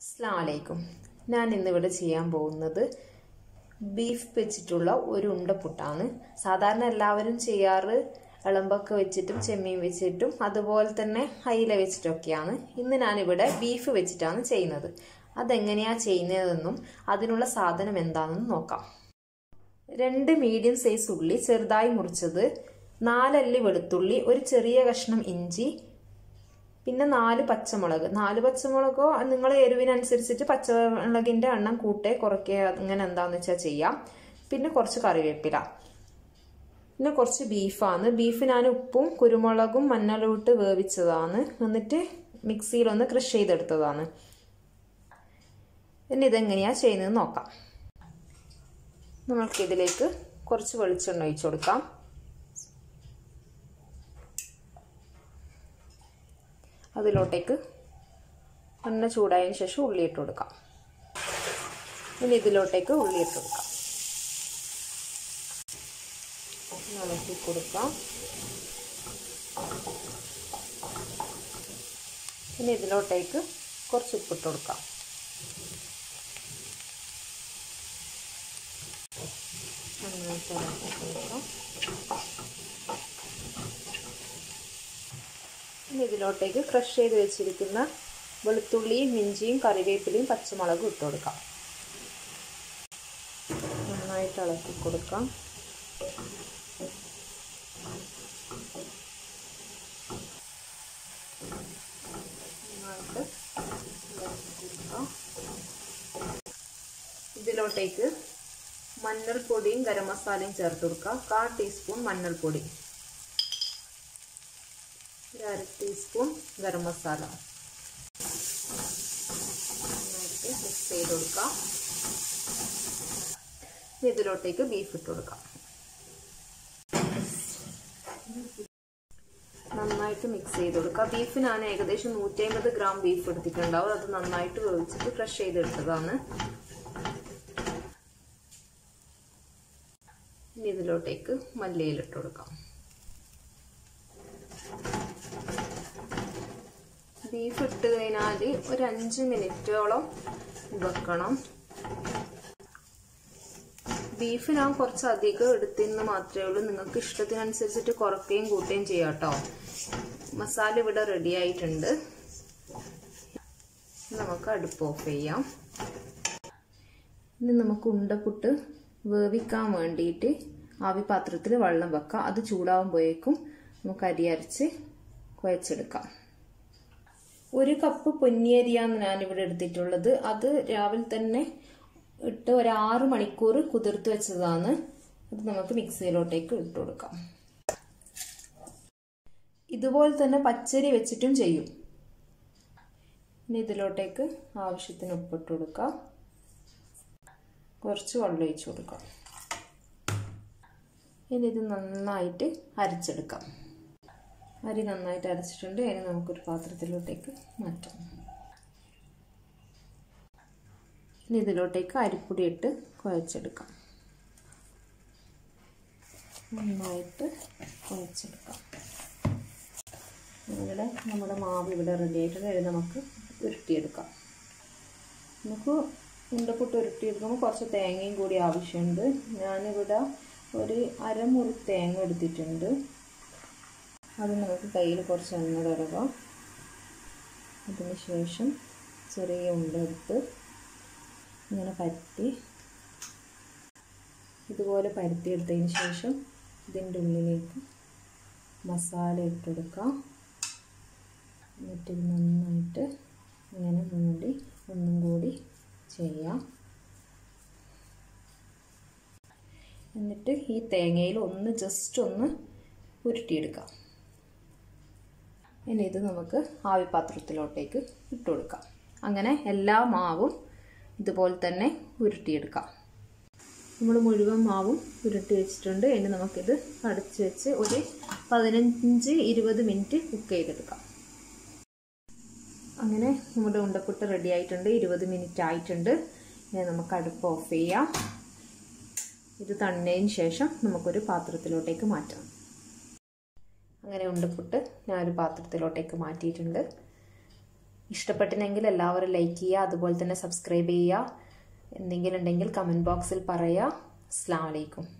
അസ്ലാമലൈക്കും ഞാൻ ഇന്നിവിടെ ചെയ്യാൻ പോകുന്നത് ബീഫ് വെച്ചിട്ടുള്ള ഒരു ഉണ്ടപ്പുട്ടാണ് സാധാരണ എല്ലാവരും ചെയ്യാറ് ഇളമ്പൊക്കെ വെച്ചിട്ടും ചെമ്മീൻ വെച്ചിട്ടും അതുപോലെ തന്നെ അയില വെച്ചിട്ടൊക്കെയാണ്. ഇന്ന് ഞാനിവിടെ ബീഫ് വെച്ചിട്ടാണ് ചെയ്യുന്നത്. അതെങ്ങനെയാണ് ചെയ്യുന്നതെന്നും അതിനുള്ള സാധനം എന്താണെന്നും നോക്കാം. രണ്ട് മീഡിയം സൈസ് ഉള്ളി ചെറുതായി മുറിച്ചത് നാലല്ലി വെളുത്തുള്ളി ഒരു ചെറിയ കഷ്ണം ഇഞ്ചി പിന്നെ നാല് പച്ചമുളക്. നാല് പച്ചമുളകോ നിങ്ങൾ എരിവിനനുസരിച്ചിട്ട് പച്ചമുളകിന്റെ എണ്ണം കൂട്ടേ കുറയ്ക്കുക അങ്ങനെ എന്താന്ന് വെച്ചാൽ ചെയ്യാം. പിന്നെ കുറച്ച് കറിവേപ്പില. പിന്നെ കുറച്ച് ബീഫാണ് ബീഫ് ഞാൻ ഉപ്പും കുരുമുളകും മഞ്ഞളും ഇട്ട് വേവിച്ചതാണ്. എന്നിട്ട് മിക്സിയിലൊന്ന് ക്രഷ് ചെയ്തെടുത്തതാണ്. ഇനി ഇതെങ്ങനെയാ ചെയ്യുന്നത് നോക്കാം. നമ്മൾക്ക് ഇതിലേക്ക് കുറച്ച് വെളിച്ചെണ്ണ ഒഴിച്ചു കൊടുക്കാം. അതിലോട്ടേക്ക് എണ്ണ ചൂടായതിനു ശേഷം ഉള്ളി ഇട്ട് കൊടുക്കാം. ഇനി ഇതിലോട്ടേക്ക് ഉള്ളി ഇട്ട് കൊടുക്കാം. ഇളക്കി കൊടുക്കാം. ഇനി ഇതിലോട്ടേക്ക് കുറച്ച് ഉപ്പിട്ട് കൊടുക്കാം. നന്നായിട്ട് കൊടുക്കാം. ഇനി ഇതിലോട്ടേക്ക് ക്രഷ് ചെയ്ത് വെച്ചിരിക്കുന്ന വെളുത്തുള്ളിയും ഇഞ്ചിയും കറിവേപ്പിലയും പച്ചമുളകും ഇട്ട് കൊടുക്കാം. നന്നായിട്ട് ഇളക്കി കൊടുക്കാം. നന്നായിട്ട് കൊടുക്കാം ഇതിലോട്ടേക്ക് മഞ്ഞൾപ്പൊടിയും ഗരം മസാലയും ചേർത്ത് കൊടുക്കുക കാൽ ടീസ്പൂൺ മഞ്ഞൾപ്പൊടി. ഒരു അര ടീസ്പൂൺ ഗരം മസാല. നന്നായിട്ട് മിക്സ് ചെയ്ത് കൊടുക്കാം. ഇതിലോട്ടേക്ക് ബീഫ് ഇട്ട് കൊടുക്കാം. നന്നായിട്ട് മിക്സ് ചെയ്ത് കൊടുക്കുക ബീഫ് ഞാൻ ഏകദേശം നൂറ്റി അമ്പത് ഗ്രാം ബീഫ് എടുത്തിട്ടുണ്ടാവും അത് നന്നായിട്ട് വേവിച്ചിട്ട് ഫ്രഷ് ചെയ്തെടുത്തതാണ്. ഇനി ഇതിലോട്ടേക്ക് മല്ലിയിലിട്ട് കൊടുക്കാം. ബീഫ് ഇട്ട് കഴിഞ്ഞാൽ ഒരു അഞ്ച് മിനിറ്റോളം വെക്കണം. ബീഫ് ഞാൻ കുറച്ച് അധികം എടുത്തെന്ന് മാത്രമേ ഉള്ളൂ. നിങ്ങൾക്ക് ഇഷ്ടത്തിനനുസരിച്ചിട്ട് കുറയ്ക്കുകയും കൂട്ടുകയും ചെയ്യാം കേട്ടോ മസാല ഇവിടെ റെഡി ആയിട്ടുണ്ട്. നമുക്ക് അടുപ്പ് ഓഫ് ചെയ്യാം. ഇനി നമുക്ക് ഉണ്ടപ്പുട്ട് വേവിക്കാൻ വേണ്ടിയിട്ട് ആവി പാത്രത്തിൽ വെള്ളം വെക്കാം. അത് ചൂടാവുമ്പോഴേക്കും നമുക്ക് അരി അരച്ച് കുഴച്ചെടുക്കാം. ഒരു കപ്പ് പൊന്നിയരിയാണ് ഞാനിവിടെ എടുത്തിട്ടുള്ളത്. അത് രാവിലെ തന്നെ ഇട്ട് ഒരു ആറ് മണിക്കൂർ കുതിർത്ത് വെച്ചതാണ്. അത് നമുക്ക് മിക്സിയിലോട്ടേക്ക് ഇട്ട് കൊടുക്കാം. ഇതുപോലെ തന്നെ പച്ചരി വെച്ചിട്ടും ചെയ്യും. ഇനി ഇതിലോട്ടേക്ക് ആവശ്യത്തിന് ഉപ്പിട്ട് കൊടുക്കാം. കുറച്ച് വെള്ളം ഒഴിച്ചു കൊടുക്കാം. ഇനി ഇത് നന്നായിട്ട് അരച്ചെടുക്കാം. അരി നന്നായിട്ട് അരച്ചിട്ടുണ്ട്. ഇനി നമുക്കൊരു പാത്രത്തിലോട്ടേക്ക് മാറ്റാം. ഇനി ഇതിലോട്ടേക്ക് അരിപ്പൊടി ഇട്ട് കുഴച്ചെടുക്കാം. നന്നായിട്ട് കുഴച്ചെടുക്കാം. ഇവിടെ നമ്മുടെ മാവ് ഇവിടെ റെഡി ആയിട്ടുണ്ട്. ഇത് നമുക്ക് ഉരുട്ടിയെടുക്കാം. നമുക്ക് ഉണ്ടപ്പുട്ട് ഉരുട്ടിയെടുക്കുമ്പോൾ കുറച്ച് തേങ്ങയും കൂടി ആവശ്യമുണ്ട്. ഞാനിവിടെ ഒരു അരമുറി തേങ്ങ എടുത്തിട്ടുണ്ട്. അത് നമുക്ക് കയ്യിൽ കുറച്ച് എണ്ണ തരുക അതിനുശേഷം ചെറിയ ഉണ്ട എടുത്ത് ഇങ്ങനെ പരത്തി ഇതുപോലെ പരത്തിയെടുത്തതിന് ശേഷം ഇതിന്റെ ഉള്ളിലേക്ക് മസാല ഇട്ടെടുക്കാം. എന്നിട്ട് നന്നായിട്ട് ഇങ്ങനെ മൂടി ഒന്നും കൂടി ചെയ്യാം. എന്നിട്ട് ഈ തേങ്ങയിൽ ഒന്ന് ജസ്റ്റ് ഒന്ന് ഉരുട്ടിയെടുക്കാം. ഇനി ഇത് നമുക്ക് ആവിപാത്രത്തിലോട്ടേക്ക് ഇട്ട് കൊടുക്കാം. അങ്ങനെ എല്ലാ മാവും ഇതുപോലെ തന്നെ ഉരുട്ടിയെടുക്കാം. നമ്മൾ മുഴുവൻ മാവും ഉരുട്ടി വെച്ചിട്ടുണ്ട്. ഇനി നമുക്കിത് അടച്ച് വെച്ച് ഒരു പതിനഞ്ച് ഇരുപത് മിനിറ്റ് കുക്ക് ചെയ്തെടുക്കാം. അങ്ങനെ നമ്മുടെ ഉണ്ടപ്പുട്ട് റെഡി ആയിട്ടുണ്ട്. ഇരുപത് മിനിറ്റ് ആയിട്ടുണ്ട്. ഇനി നമുക്ക് അടുപ്പ് ഓഫ് ചെയ്യാം. ഇത് തണ്ണതിന് ശേഷം നമുക്കൊരു പാത്രത്തിലോട്ടേക്ക് മാറ്റാം. അങ്ങനെ ഉണ്ടപ്പുട്ട് ഞാനൊരു പാത്രത്തിലോട്ടേക്ക് മാറ്റിയിട്ടുണ്ട്. ഇഷ്ടപ്പെട്ടിനെങ്കിൽ എല്ലാവരും ലൈക്ക് ചെയ്യുക അതുപോലെ തന്നെ സബ്സ്ക്രൈബ് ചെയ്യുക. എന്തെങ്കിലും ഉണ്ടെങ്കിൽ കമന്റ് ബോക്സിൽ പറയുക. അസ്സാം വലൈക്കും